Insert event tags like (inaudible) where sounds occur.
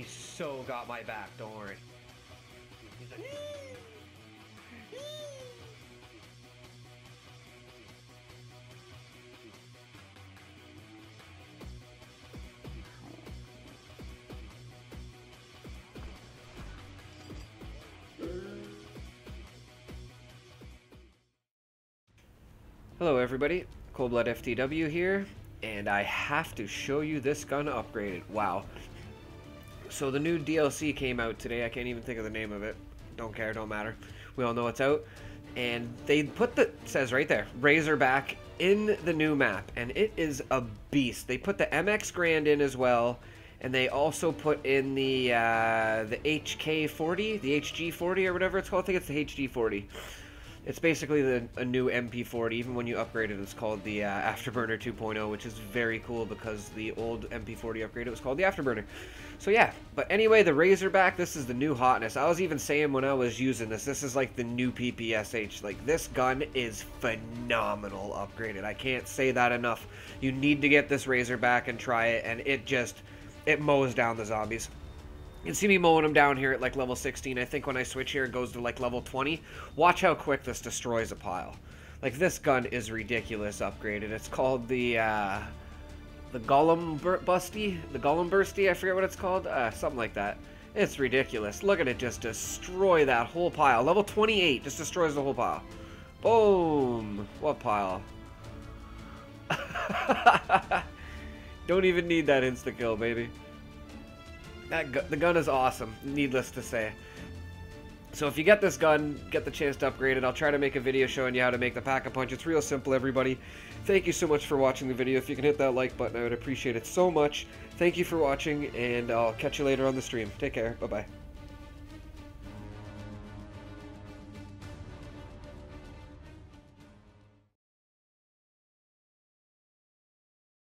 He so got my back, don't worry. He's like, Hello everybody, Coldblood FTW here, and I have to show you this gun upgraded. Wow. So the new DLC came out today, I can't even think of the name of it. Don't care, don't matter. We all know it's out. And they put the, says right there, Razorback in the new map, and it is a beast. They put the MX Garand in as well, and they also put in the uh, the HK40, the HG40 or whatever it's called. I think it's the HG40. It's basically the, a new MP40. Even when you upgrade it, it's called the uh, Afterburner 2.0, which is very cool because the old MP40 upgrade, it was called the Afterburner. So yeah, but anyway, the Razorback, this is the new hotness. I was even saying when I was using this, this is like the new PPSH. Like, this gun is phenomenal upgraded. I can't say that enough. You need to get this Razorback and try it, and it just, it mows down the zombies. You can see me mowing them down here at like level 16. I think when I switch here, it goes to like level 20. Watch how quick this destroys a pile. Like, this gun is ridiculous upgraded. It's called the, uh, the Golem Busty? The Golem Bursty? I forget what it's called. Uh, something like that. It's ridiculous. Look at it just destroy that whole pile. Level 28 just destroys the whole pile. Boom! What pile? (laughs) Don't even need that insta-kill, baby. That gu the gun is awesome, needless to say. So if you get this gun, get the chance to upgrade it, I'll try to make a video showing you how to make the Pack-a-Punch. It's real simple, everybody. Thank you so much for watching the video. If you can hit that like button, I would appreciate it so much. Thank you for watching, and I'll catch you later on the stream. Take care. Bye-bye.